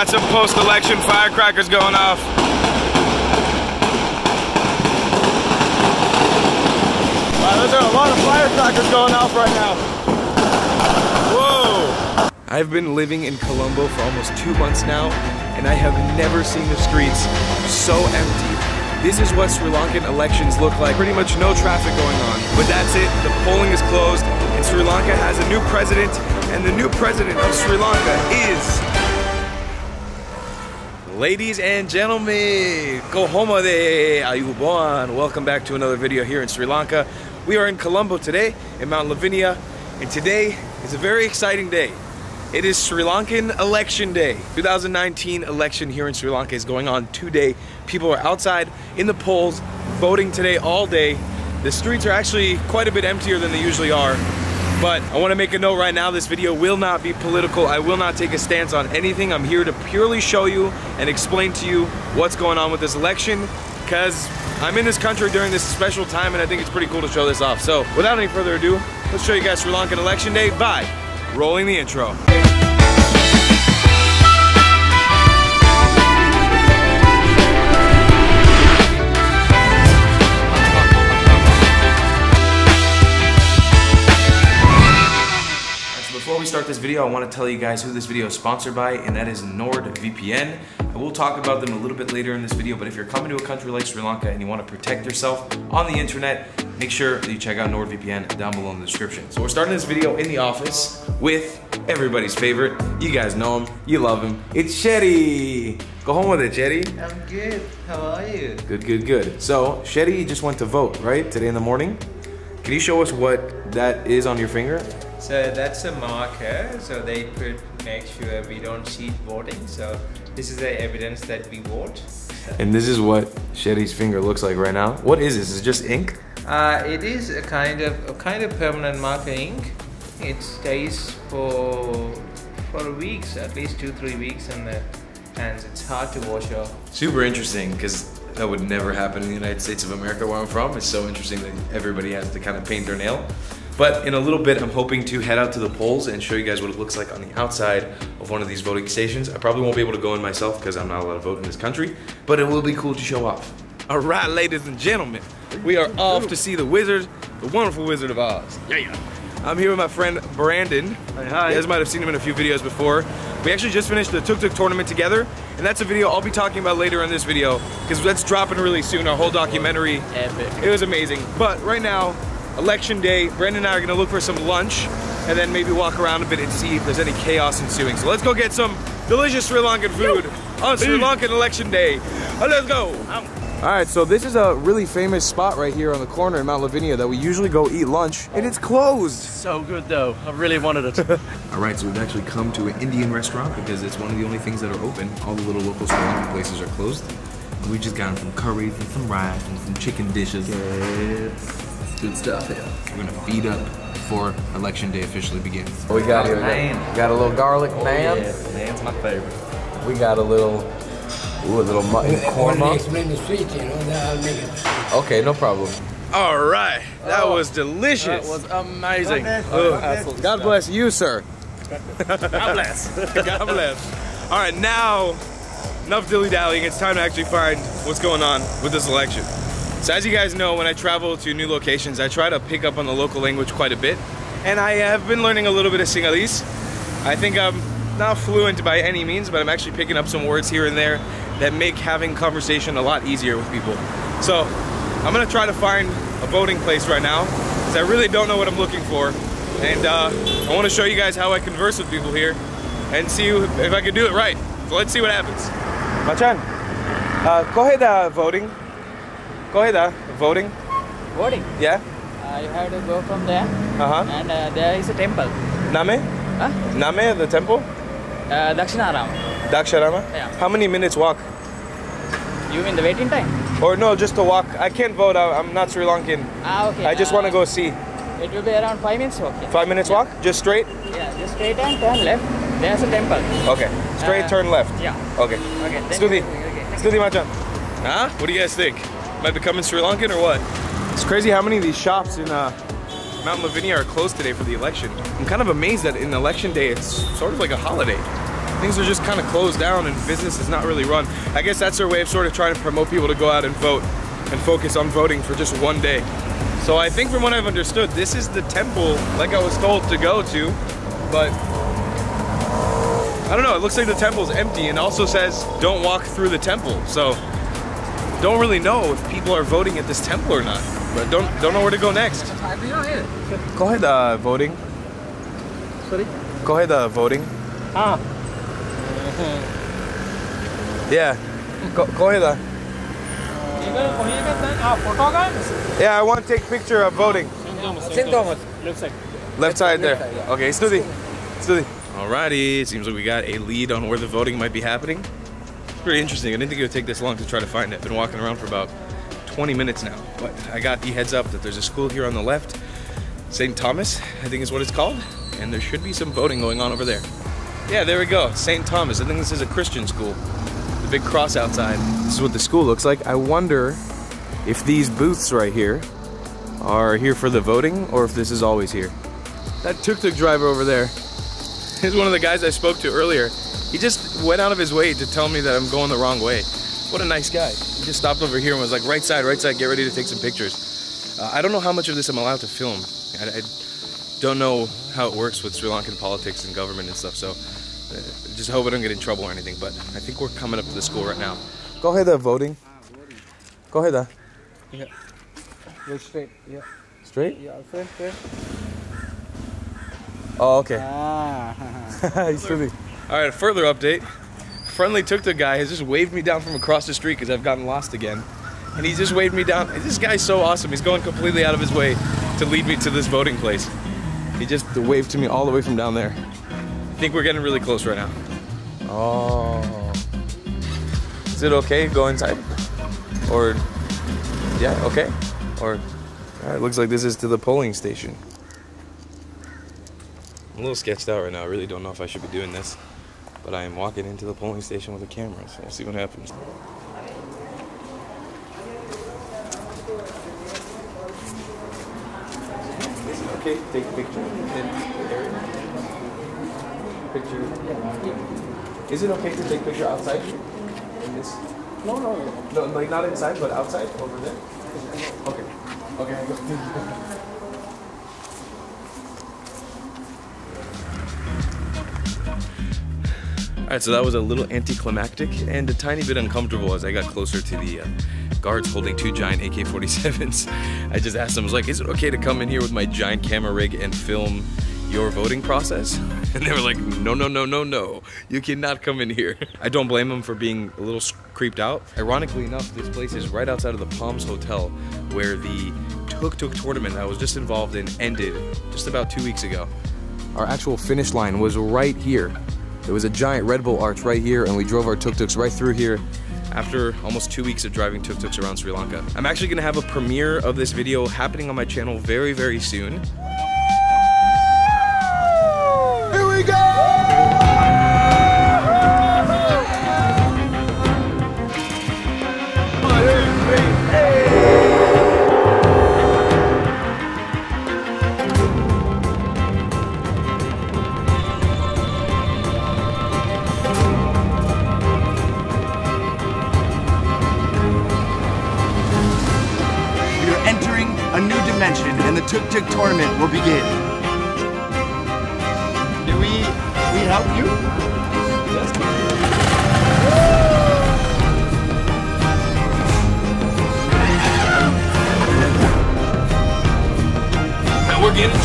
got some post-election firecrackers going off. Wow, there's a lot of firecrackers going off right now. Whoa! I've been living in Colombo for almost two months now, and I have never seen the streets so empty. This is what Sri Lankan elections look like. Pretty much no traffic going on. But that's it, the polling is closed, and Sri Lanka has a new president, and the new president of Sri Lanka is Ladies and gentlemen, Kohoma de Ayuban. Welcome back to another video here in Sri Lanka. We are in Colombo today, in Mount Lavinia, and today is a very exciting day. It is Sri Lankan Election Day. 2019 election here in Sri Lanka is going on today. People are outside in the polls, voting today all day. The streets are actually quite a bit emptier than they usually are. But I want to make a note right now, this video will not be political. I will not take a stance on anything. I'm here to purely show you and explain to you what's going on with this election because I'm in this country during this special time and I think it's pretty cool to show this off. So without any further ado, let's show you guys Sri Lankan Election Day by rolling the intro. We start this video, I want to tell you guys who this video is sponsored by, and that is NordVPN. I will talk about them a little bit later in this video, but if you're coming to a country like Sri Lanka and you want to protect yourself on the internet, make sure that you check out NordVPN down below in the description. So we're starting this video in the office with everybody's favorite. You guys know him, you love him. It's Shetty. Go home with it, Shetty. I'm good. How are you? Good, good, good. So Shetty just went to vote, right? Today in the morning. Can you show us what that is on your finger? So that's a marker. So they put make sure we don't cheat voting. So this is the evidence that we vote. And this is what Shetty's finger looks like right now. What is this? Is it just ink? Uh, it is a kind of a kind of permanent marker ink. It stays for for weeks, at least two three weeks in the hands. It's hard to wash off. Super interesting because that would never happen in the United States of America where I'm from. It's so interesting that everybody has to kind of paint their nail. But in a little bit, I'm hoping to head out to the polls and show you guys what it looks like on the outside of one of these voting stations. I probably won't be able to go in myself because I'm not allowed to vote in this country, but it will be cool to show off. All right, ladies and gentlemen, we are off to see the wizard, the wonderful Wizard of Oz. Yeah, yeah. I'm here with my friend Brandon. Hi, hi. You guys might have seen him in a few videos before. We actually just finished the Tuk Tuk tournament together, and that's a video I'll be talking about later in this video, because that's dropping really soon, our whole documentary. Epic. It was amazing. But right now, election day, Brandon and I are gonna look for some lunch, and then maybe walk around a bit and see if there's any chaos ensuing. So let's go get some delicious Sri Lankan food on Sri Lankan election day. Uh, Let's go. All right, so this is a really famous spot right here on the corner in Mount Lavinia that we usually go eat lunch, and it's closed. So good though. I really wanted it. All right, so we've actually come to an Indian restaurant because it's one of the only things that are open. All the little local Sri Lankan places are closed. We just got some curries and some rice and some chicken dishes. Good stuff here. We're gonna feed up before election day officially begins. What we got here? Oh, we got, got a little garlic oh, naan. Yeah, nan's my favorite. We got a little, ooh, a little mutton When korma. explain the street, you know, then I'll make it. Okay, no problem. All right, that Oh, was delicious. That was amazing. Oh, God bless you, sir. God bless. God bless. All right, now enough dilly dallying. It's time to actually find what's going on with this election. So, as you guys know, when I travel to new locations, I try to pick up on the local language quite a bit, and I have been learning a little bit of Sinhalese. I think I'm not fluent by any means, but I'm actually picking up some words here and there that make having conversation a lot easier with people. So, I'm gonna try to find a voting place right now, because I really don't know what I'm looking for, and uh, I want to show you guys how I converse with people here, and see if if I can do it right. So let's see what happens. Machan, uh, go ahead uh, voting. Go uh, voting. Voting. Yeah. Uh, you have to go from there, Uh huh. and uh, there is a temple. Name? Huh? Name, the temple? Uh, Dakshinaram. Daksharama? Yeah. How many minutes walk? You mean the waiting time? Or no, just to walk. I can't vote. I- I'm not Sri Lankan. Ah, okay. I just uh, want to go see. It will be around five minutes walk. Yeah. Five minutes Yeah. walk? Just straight? Yeah, just straight and turn left. There's a temple. Okay. Straight, Uh, turn left. Yeah. Okay. Okay. then Stuti. you- okay, thank Stuti Machan. Huh? What do you guys think? Am I becoming Sri Lankan or what? It's crazy how many of these shops in uh, Mount Lavinia are closed today for the election. I'm kind of amazed that in election day it's sort of like a holiday. things are just kind of closed down and business is not really run. I guess that's their way of sort of trying to promote people to go out and vote and focus on voting for just one day. So I think from what I've understood, this is the temple like I was told to go to, but I don't know, it looks like the temple's empty and also says don't walk through the temple. So don't really know if people are voting at this temple or not, but don't don't know where to go next. Go ahead, uh, voting. Sorry? Go ahead, uh, voting. Ah. Yeah. Go, go ahead. Uh. Yeah, I want to take picture of voting. St. Thomas. Left side there. Okay, Stuti. Stuti. Alrighty, it seems like we got a lead on where the voting might be happening. Pretty interesting. I didn't think it would take this long to try to find it. I've been walking around for about 20 minutes now. But I got the heads up that there's a school here on the left, St. Thomas, I think is what it's called. And there should be some voting going on over there. Yeah, there we go. St. Thomas. I think this is a Christian school. The big cross outside. This is what the school looks like. I wonder if these booths right here are here for the voting or if this is always here. That tuk-tuk driver over there is one of the guys I spoke to earlier. He just went out of his way to tell me that I'm going the wrong way. What a nice guy. He just stopped over here and was like, right side, right side, get ready to take some pictures. Uh, I don't know how much of this I'm allowed to film. I, I don't know how it works with Sri Lankan politics and government and stuff, so uh, just hope I don't get in trouble or anything, but I think we're coming up to the school right now. Go ahead, uh, voting. Go ahead, uh. Go straight. Yeah. Straight? Yeah, friend, friend. Oh, okay. Ah. He's really- All right, a further update. Friendly tuk-tuk guy has just waved me down from across the street because I've gotten lost again. And he just waved me down. This guy's so awesome. He's going completely out of his way to lead me to this voting place. He just waved to me all the way from down there. I think we're getting really close right now. Oh. Is it okay? Go inside? Or, yeah, okay? Or, all right, looks like this is to the polling station. I'm a little sketched out right now. I really don't know if I should be doing this. But I am walking into the polling station with a camera, so we'll see what happens. Is it okay to take a picture in the area? Picture. Is it okay to take picture outside? In this? No, no, no. No, like not inside, but outside over there. Okay. Okay. I go. All right, so that was a little anticlimactic and a tiny bit uncomfortable as I got closer to the uh, guards holding two giant AK-47s. I just asked them, I was like, is it okay to come in here with my giant camera rig and film your voting process? And they were like, no, no, no, no, no. You cannot come in here. I don't blame them for being a little creeped out. Ironically enough, this place is right outside of the Palms Hotel where the Tuk Tuk tournament I was just involved in ended just about two weeks ago. Our actual finish line was right here. There was a giant Red Bull arch right here, and we drove our tuk-tuks right through here after almost two weeks of driving tuk-tuks around Sri Lanka. I'm actually gonna have a premiere of this video happening on my channel very, very soon.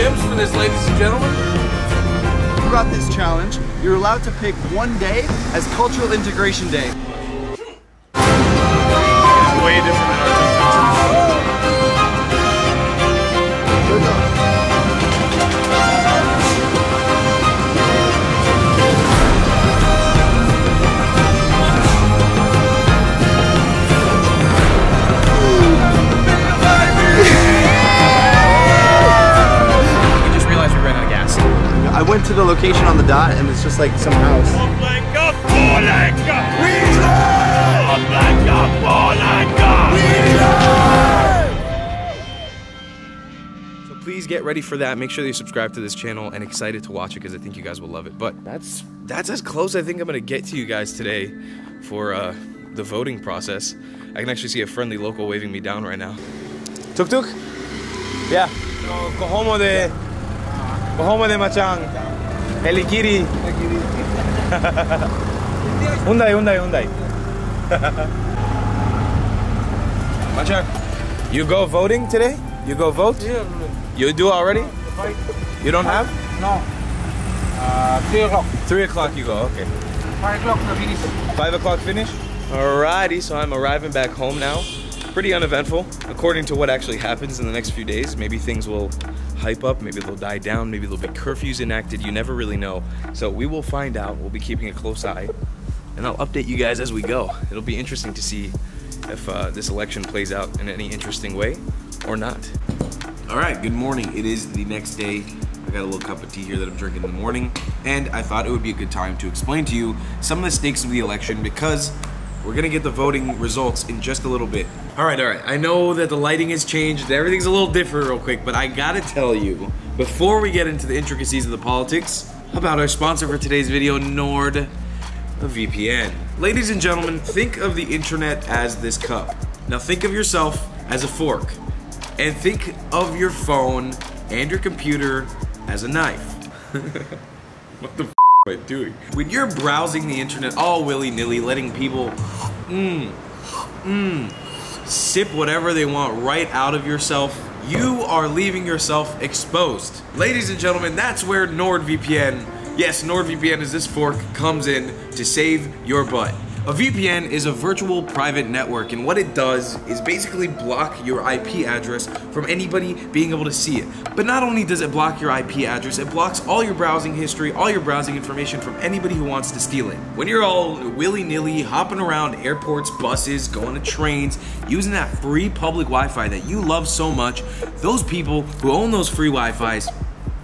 Gems for this, ladies and gentlemen. Throughout this challenge, you're allowed to pick one day as Cultural Integration Day. Way different to the location on the dot and it's just like some house. So please please get ready for that. Make sure you subscribe to this channel and excited to watch it because I think you guys will love it. But that's that's as close I think I'm gonna get to you guys today for uh, the voting process. I can actually see a friendly local waving me down right now. Tuk tuk? Yeah. No, Kohomo de Kohomo de Machang. Helikiri. Hyundai, Hyundai, Hyundai. Machang, you go voting today? You go vote? You do already? You don't have? No. Uh, 3 o'clock. Three o'clock you go, okay. 5 o'clock finish. Five o'clock finish? Alrighty, so I'm arriving back home now. Pretty uneventful, according to what actually happens in the next few days. Maybe things will hype up, maybe they'll die down, maybe there'll be curfews enacted. You never really know. So we will find out. We'll be keeping a close eye, and I'll update you guys as we go. It'll be interesting to see if uh, this election plays out in any interesting way or not. All right, good morning. It is the next day. I got a little cup of tea here that I'm drinking in the morning, and I thought it would be a good time to explain to you some of the stakes of the election because we're gonna get the voting results in just a little bit. All right, all right. I know that the lighting has changed, everything's a little different real quick, but I gotta tell you, before we get into the intricacies of the politics, about our sponsor for today's video, Nord VPN. Ladies and gentlemen, think of the internet as this cup. Now think of yourself as a fork. And think of your phone and your computer as a knife. what the f am I doing? When you're browsing the internet all willy-nilly, letting people mmm, mmm, sip whatever they want right out of yourself, you are leaving yourself exposed. Ladies and gentlemen, that's where NordVPN, yes, NordVPN is this fork, comes in to save your butt. A VPN is a virtual private network, and what it does is basically block your IP address from anybody being able to see it. But not only does it block your IP address, it blocks all your browsing history, all your browsing information from anybody who wants to steal it. When you're all willy-nilly hopping around airports, buses, going to trains, using that free public Wi-Fi that you love so much, those people who own those free Wi-Fis,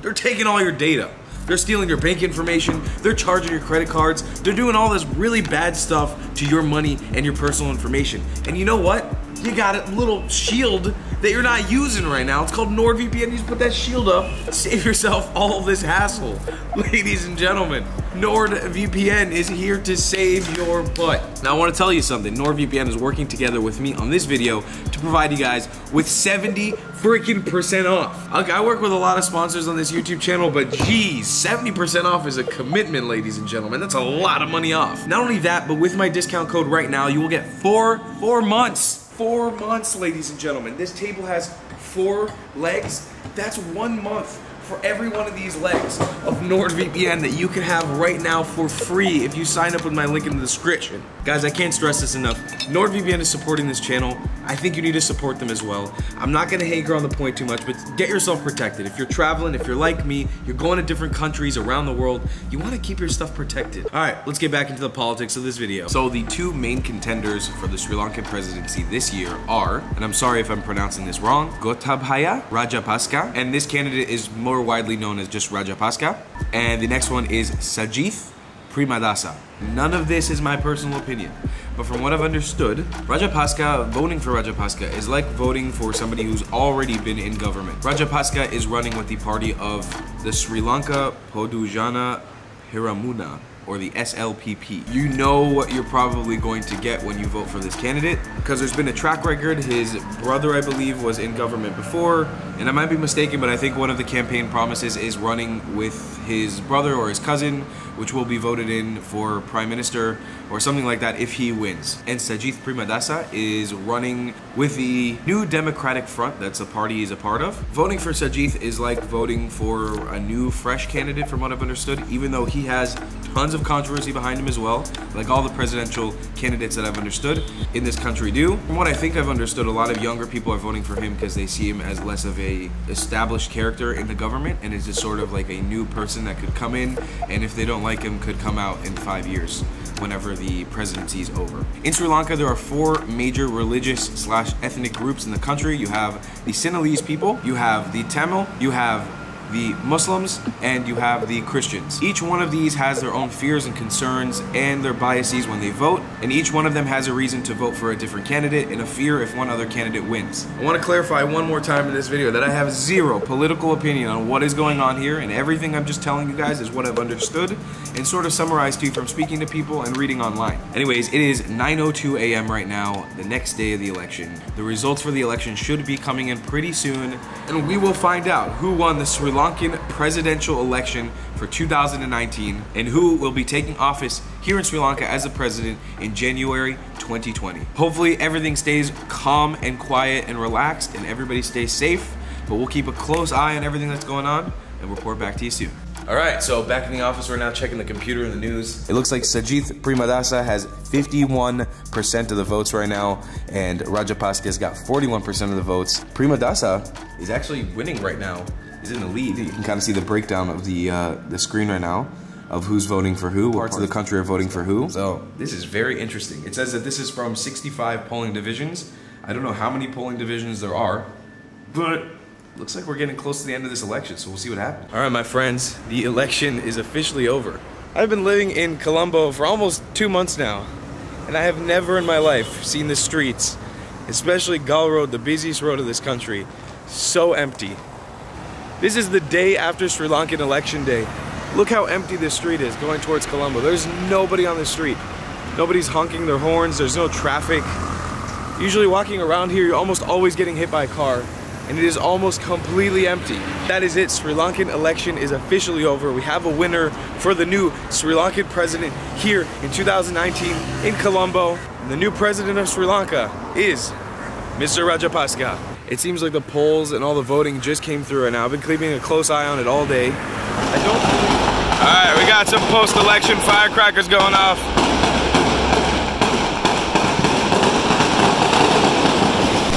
they're taking all your data. They're stealing your bank information, they're charging your credit cards, they're doing all this really bad stuff to your money and your personal information. And you know what? You got a little shield that you're not using right now. It's called NordVPN. You just put that shield up, save yourself all this hassle. Ladies and gentlemen, NordVPN is here to save your butt. Now I want to tell you something. NordVPN is working together with me on this video to provide you guys with 70 freaking percent off. Okay, I work with a lot of sponsors on this YouTube channel, but geez, 70% off is a commitment, ladies and gentlemen. That's a lot of money off. Not only that, but with my discount code right now, you will get four, four months. Four months, ladies and gentlemen. This table has four legs. That's one month for every one of these legs of NordVPN that you can have right now for free if you sign up with my link in the description. Guys, I can't stress this enough. NordVPN is supporting this channel. I think you need to support them as well. I'm not gonna hanker on the point too much, but get yourself protected. If you're traveling, if you're like me, you're going to different countries around the world, you wanna keep your stuff protected. All right, let's get back into the politics of this video. So the two main contenders for the Sri Lankan presidency this year are, and I'm sorry if I'm pronouncing this wrong, Gotabaya Rajapaksa, and this candidate is more widely known as just Rajapaksa, and the next one is Sajith Premadasa. None of this is my personal opinion, but from what I've understood, Rajapaksa, voting for Rajapaksa is like voting for somebody who's already been in government. Rajapaksa is running with the party of the Sri Lanka Podujana Peramuna, or the SLPP. You know what you're probably going to get when you vote for this candidate because there's been a track record. His brother, I believe, was in government before, and I might be mistaken, but I think one of the campaign promises is running with his brother or his cousin, which will be voted in for prime minister or something like that if he wins. And Sajith Premadasa is running with the New Democratic Front, that's a party he's a part of. Voting for Sajith is like voting for a new, fresh candidate from what I've understood, even though he has tons of controversy behind him as well, like all the presidential candidates that I've understood in this country do. From what I think I've understood, a lot of younger people are voting for him because they see him as less of a established character in the government and is just sort of like a new person that could come in and if they don't like him could come out in five years whenever the presidency is over. In Sri Lanka, there are four major religious slash ethnic groups in the country. You have the Sinhalese people, you have the Tamil, you have the Muslims and you have the Christians. Each one of these has their own fears and concerns and their biases when they vote, and each one of them has a reason to vote for a different candidate and a fear if one other candidate wins. I want to clarify one more time in this video that I have zero political opinion on what is going on here, and everything I'm just telling you guys is what I've understood and sort of summarized to you from speaking to people and reading online. Anyways, it is 9.02 a.m. right now, the next day of the election. The results for the election should be coming in pretty soon, and we will find out who won the Sri Lankan presidential election for 2019 and who will be taking office here in Sri Lanka as the president in January 2020. Hopefully everything stays calm and quiet and relaxed and everybody stays safe, but we'll keep a close eye on everything that's going on and report back to you soon. All right, so back in the office, we're now checking the computer and the news. It looks like Sajith Premadasa has 51% of the votes right now, and Rajapaksa has got 41% of the votes. Premadasa is actually winning right now. He's in the lead. You can kind of see the breakdown of the uh, the screen right now of who's voting for who, what parts of the country are voting for who. So this is very interesting. It says that this is from 65 polling divisions. I don't know how many polling divisions there are, but looks like we're getting close to the end of this election, so we'll see what happens. All right, my friends, the election is officially over. I've been living in Colombo for almost two months now, and I have never in my life seen the streets, especially Galle Road, the busiest road of this country, so empty. This is the day after Sri Lankan election day. Look how empty this street is going towards Colombo. There's nobody on the street. Nobody's honking their horns, there's no traffic. Usually walking around here, you're almost always getting hit by a car and it is almost completely empty. That is it, Sri Lankan election is officially over. We have a winner for the new Sri Lankan president here in 2019 in Colombo. And the new president of Sri Lanka is Mr. Rajapaksa. It seems like the polls and all the voting just came through right now. I've been keeping a close eye on it all day. I don't All right, we got some post-election firecrackers going off.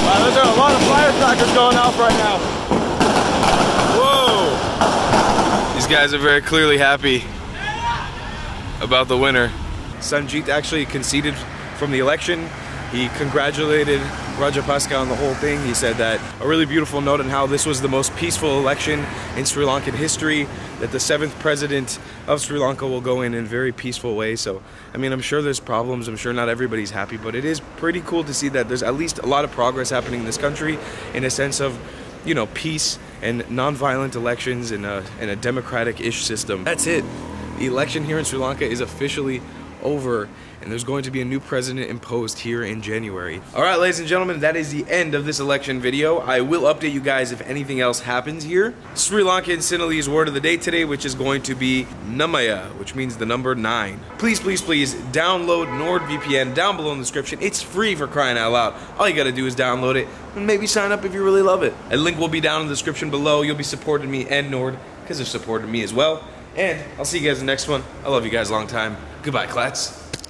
Wow, there's a lot of firecrackers going off right now. Whoa! These guys are very clearly happy about the winner. Sajith actually conceded from the election. He congratulated Rajapaksa on the whole thing. He said that a really beautiful note on how this was the most peaceful election in Sri Lankan history, that the seventh president of Sri Lanka will go in in a very peaceful way. So, I mean, I'm sure there's problems. I'm sure not everybody's happy, but it is pretty cool to see that there's at least a lot of progress happening in this country in a sense of, you know, peace and non-violent elections in a, in a democratic-ish system. That's it. The election here in Sri Lanka is officially over and there's going to be a new president imposed here in January. All right, ladies and gentlemen, that is the end of this election video. I will update you guys if anything else happens here. Sri Lankan Sinhalese word of the day today, which is going to be Namaya, which means the number nine. Please, please, please download NordVPN down below in the description. It's free for crying out loud. All you gotta do is download it and maybe sign up if you really love it. A link will be down in the description below. You'll be supporting me and Nord because they're supporting me as well. And I'll see you guys in the next one. I love you guys a long time. Goodbye, Clatts.